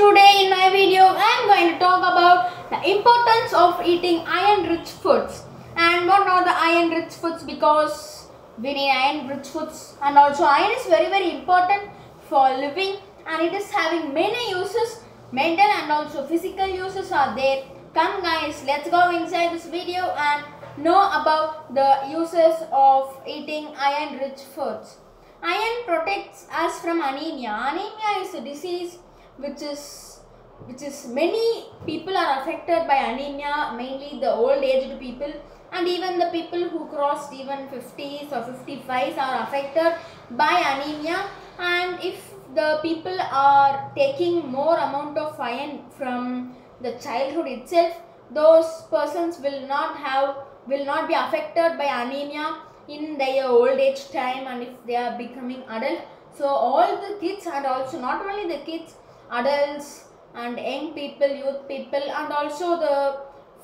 today in my video I am going to talk about the importance of eating iron rich foods. And what are the iron rich foods? Because we need iron rich foods and also iron is very very important for living and it is having many uses. Mental and also physical uses are there. Come guys let's go inside this video and know about the uses of eating iron rich foods. Iron protects us from anemia. Anemia is a disease which is which is many people are affected by anemia, mainly the old aged people and even the people who crossed even 50s or 55s are affected by anemia. And if the people are taking more amount of iron from the childhood itself those persons will not have will not be affected by anemia in their old age time and if they are becoming adult. So all the kids and also not only the kids adults and young people youth people and also the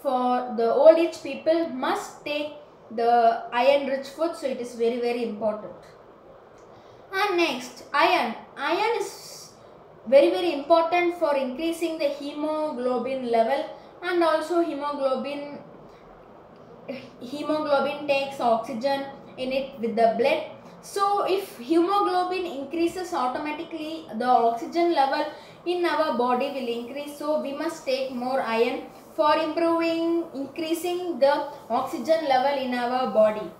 for the old age people must take the iron rich food so it is very very important. And next iron. Iron is very very important for increasing the hemoglobin level and also hemoglobin hemoglobin takes oxygen in it with the blood so if hemoglobin increases automatically the oxygen level in our body will increase. So we must take more iron for improving increasing the oxygen level in our body.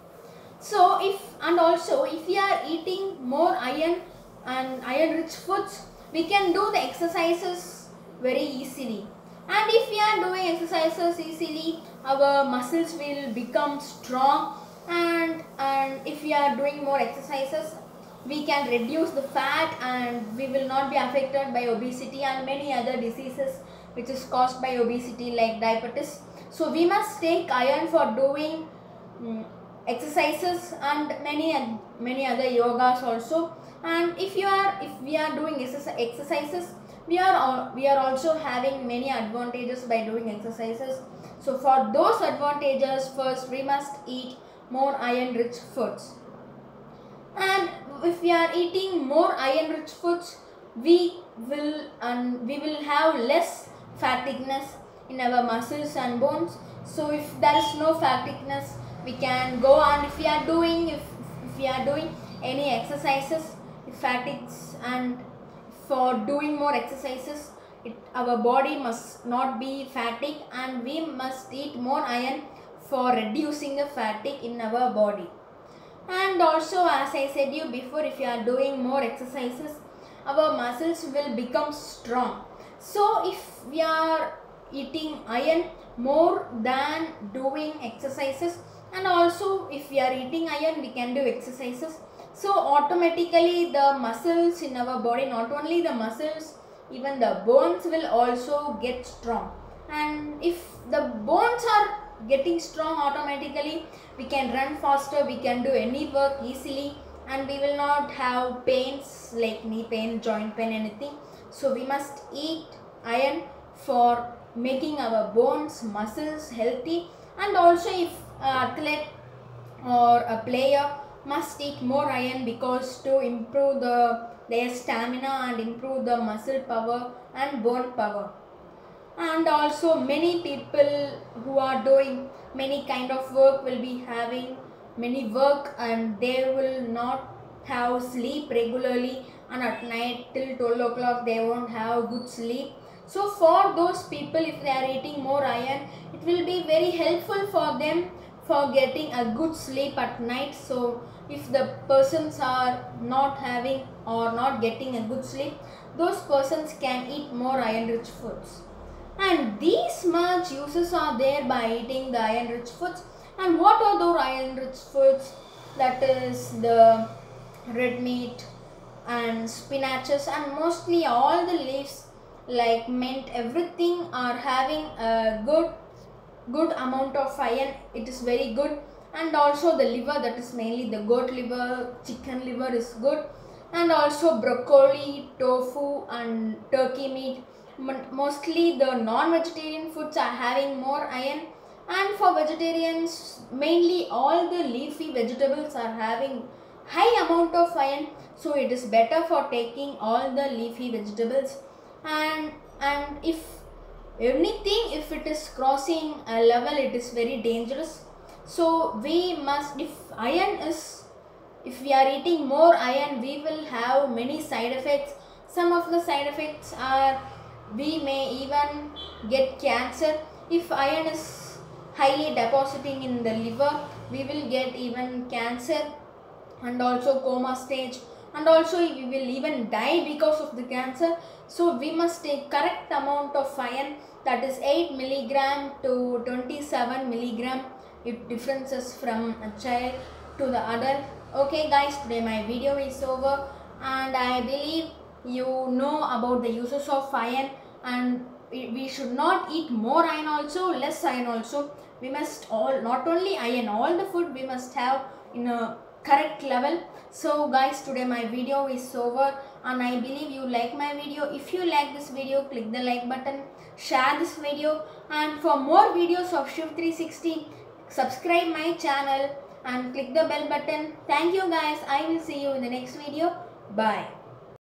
So if and also if we are eating more iron and iron rich foods we can do the exercises very easily. And if we are doing exercises easily our muscles will become strong and and if we are doing more exercises we can reduce the fat and we will not be affected by obesity and many other diseases which is caused by obesity like diabetes. So we must take iron for doing um, exercises and many many other yogas also. And if you are if we are doing exercises we are we are also having many advantages by doing exercises. So for those advantages first we must eat more iron rich foods. And if we are eating more iron rich foods we will and we will have less fatigueness in our muscles and bones. So if there is no fatigueness we can go on if we are doing if, if we are doing any exercises fatigues and for doing more exercises it, our body must not be fatigued and we must eat more iron for reducing the fatigue in our body. And also as I said you before if you are doing more exercises our muscles will become strong. So if we are eating iron more than doing exercises and also if we are eating iron we can do exercises. So automatically the muscles in our body not only the muscles even the bones will also get strong. And if the bones are getting strong automatically. We can run faster we can do any work easily and we will not have pains like knee pain joint pain anything. So we must eat iron for making our bones muscles healthy. And also if athlete or a player must eat more iron because to improve the their stamina and improve the muscle power and bone power and also many people who are doing many kind of work will be having many work and they will not have sleep regularly. And at night till 12 o'clock they won't have good sleep. So for those people if they are eating more iron it will be very helpful for them for getting a good sleep at night. So if the persons are not having or not getting a good sleep those persons can eat more iron rich foods and these much uses are there by eating the iron rich foods. And what are those iron rich foods? That is the red meat and spinaches and mostly all the leaves like mint everything are having a good good amount of iron. It is very good. And also the liver that is mainly the goat liver chicken liver is good. And also broccoli tofu and turkey meat mostly the non-vegetarian foods are having more iron. And for vegetarians mainly all the leafy vegetables are having high amount of iron. So it is better for taking all the leafy vegetables. And and if anything if it is crossing a level it is very dangerous. So we must if iron is if we are eating more iron we will have many side effects. Some of the side effects are we may even get cancer. If iron is highly depositing in the liver we will get even cancer and also coma stage. And also we will even die because of the cancer. So we must take correct amount of iron that is 8 milligram to 27 milligram. It differences from a child to the adult. Okay guys today my video is over. And i believe you know about the uses of iron and we should not eat more iron also less iron also. We must all not only iron all the food we must have in a correct level. So guys today my video is over and i believe you like my video. If you like this video click the like button share this video. And for more videos of shiv360 subscribe my channel and click the bell button. Thank you guys. I will see you in the next video. Bye